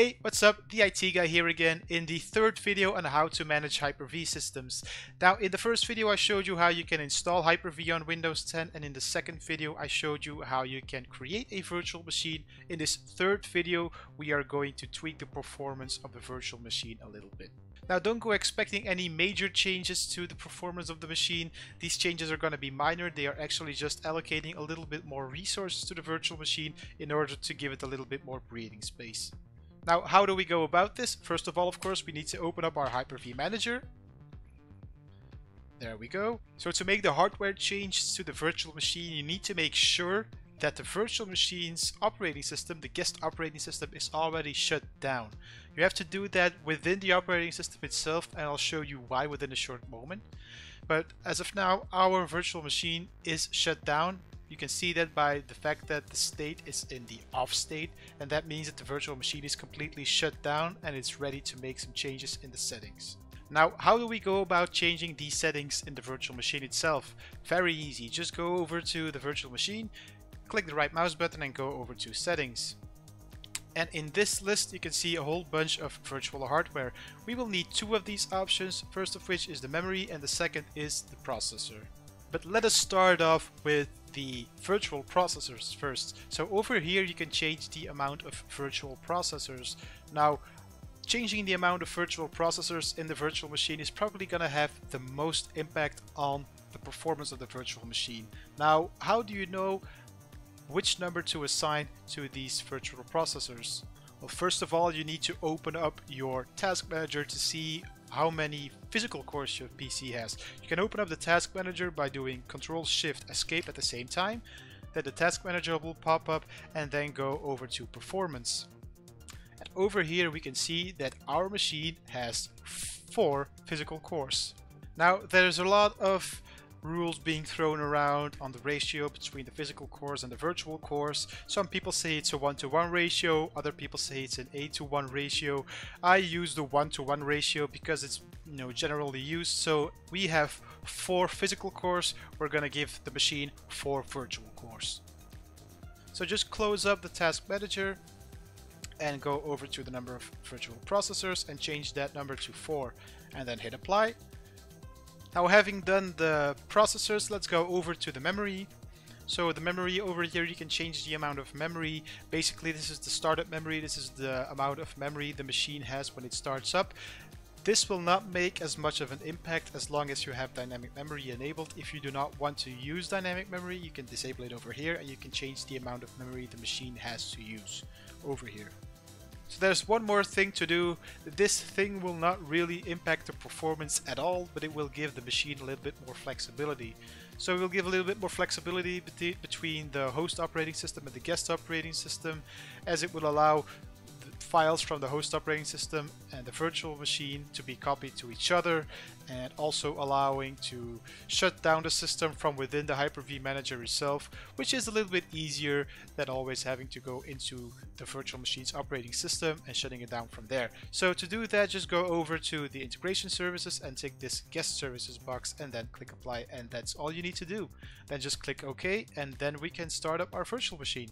Hey, what's up? The IT guy here again in the third video on how to manage Hyper-V systems. Now, in the first video I showed you how you can install Hyper-V on Windows 10 and in the second video I showed you how you can create a virtual machine. In this third video we are going to tweak the performance of the virtual machine a little bit. Now don't go expecting any major changes to the performance of the machine. These changes are going to be minor. They are actually just allocating a little bit more resources to the virtual machine in order to give it a little bit more breathing space. Now, how do we go about this? First of all, of course, we need to open up our Hyper-V Manager. There we go. So to make the hardware change to the virtual machine, you need to make sure that the virtual machine's operating system, the guest operating system, is already shut down. You have to do that within the operating system itself, and I'll show you why within a short moment. But as of now, our virtual machine is shut down you can see that by the fact that the state is in the off state and that means that the virtual machine is completely shut down and it's ready to make some changes in the settings. Now, how do we go about changing these settings in the virtual machine itself? Very easy. Just go over to the virtual machine, click the right mouse button and go over to settings. And in this list you can see a whole bunch of virtual hardware. We will need two of these options, first of which is the memory and the second is the processor. But let us start off with the virtual processors first. So over here you can change the amount of virtual processors. Now changing the amount of virtual processors in the virtual machine is probably going to have the most impact on the performance of the virtual machine. Now how do you know which number to assign to these virtual processors? Well first of all you need to open up your task manager to see how many physical cores your PC has. You can open up the task manager by doing Control Shift Escape at the same time. Then the task manager will pop up and then go over to performance. And over here we can see that our machine has four physical cores. Now there's a lot of rules being thrown around on the ratio between the physical cores and the virtual cores. Some people say it's a 1 to 1 ratio, other people say it's an 8 to 1 ratio. I use the 1 to 1 ratio because it's you know generally used. So we have four physical cores, we're gonna give the machine four virtual cores. So just close up the task manager and go over to the number of virtual processors and change that number to 4 and then hit apply now having done the processors, let's go over to the memory. So the memory over here, you can change the amount of memory. Basically, this is the startup memory. This is the amount of memory the machine has when it starts up. This will not make as much of an impact as long as you have dynamic memory enabled. If you do not want to use dynamic memory, you can disable it over here and you can change the amount of memory the machine has to use over here. So there's one more thing to do. This thing will not really impact the performance at all, but it will give the machine a little bit more flexibility. So we'll give a little bit more flexibility between the host operating system and the guest operating system, as it will allow files from the host operating system and the virtual machine to be copied to each other and also allowing to shut down the system from within the Hyper-V manager itself which is a little bit easier than always having to go into the virtual machine's operating system and shutting it down from there. So to do that just go over to the integration services and take this guest services box and then click apply and that's all you need to do. Then just click OK and then we can start up our virtual machine.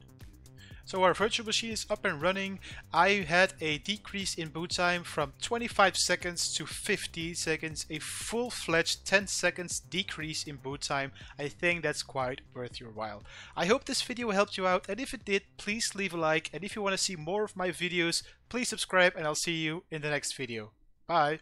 So our virtual machine is up and running. I had a decrease in boot time from 25 seconds to 50 seconds, a full-fledged 10 seconds decrease in boot time. I think that's quite worth your while. I hope this video helped you out and if it did, please leave a like and if you want to see more of my videos, please subscribe and I'll see you in the next video. Bye!